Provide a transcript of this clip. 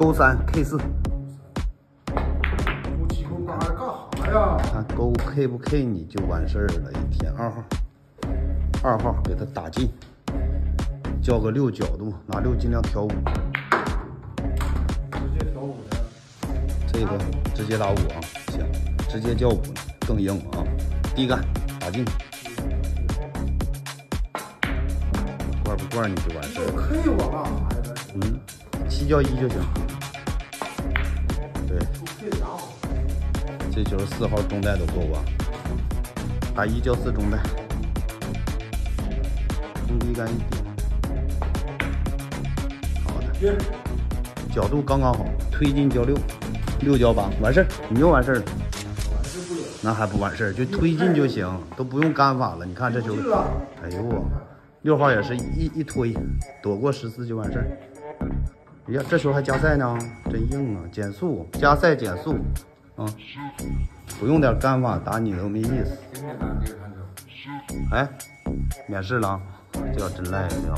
勾三 K 四，我几口干干啥呀？看勾 K 不 K 你就完事儿了。一天二号，二号给他打进，交个六角度，拿六尽量调五。直接调五的。这个直接打五啊，行，直接叫五更硬啊。低杆打进，罐不罐你就完事儿了。K 我干啥呀？嗯，七叫一就行。对，这是四号中带都够吧？打一交四中带，中低杆一点。好的，角度刚刚好，推进交六，六交八，完事儿你又完事儿了。完事不了。那还不完事儿，就推进就行，都不用干法了。你看这球。哎呦我，六号也是一一推，躲过十四就完事儿。哎呀，这时候还加赛呢，真硬啊！减速，加赛减速，啊，不用点干法打你都没意思。哎，免试了，这要真赖这要。